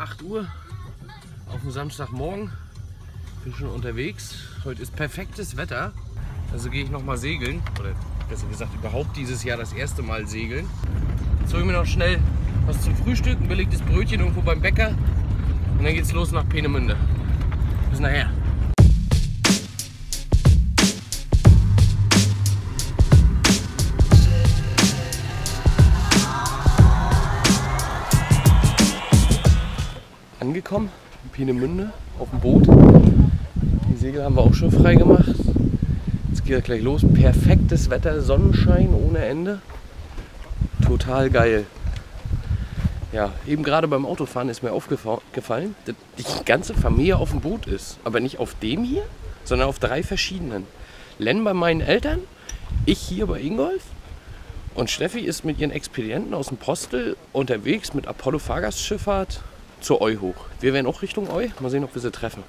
8 Uhr auf dem Samstagmorgen. Bin schon unterwegs. Heute ist perfektes Wetter. Also gehe ich noch mal segeln. Oder besser gesagt überhaupt dieses Jahr das erste Mal segeln. Jetzt hole ich mir noch schnell was zum Frühstück, ein belegtes Brötchen irgendwo beim Bäcker. Und dann geht's los nach Peenemünde. Bis nachher. Angekommen, in Peenemünde, auf dem Boot. Die Segel haben wir auch schon frei gemacht. Jetzt geht es gleich los. Perfektes Wetter, Sonnenschein ohne Ende. Total geil. Ja, eben gerade beim Autofahren ist mir aufgefallen, dass die ganze Familie auf dem Boot ist. Aber nicht auf dem hier, sondern auf drei verschiedenen. Len bei meinen Eltern, ich hier bei Ingolf und Steffi ist mit ihren Expedienten aus dem Postel unterwegs mit Apollo Fahrgastschifffahrt zur Eu hoch. Wir werden auch Richtung Eu. Mal sehen, ob wir sie treffen.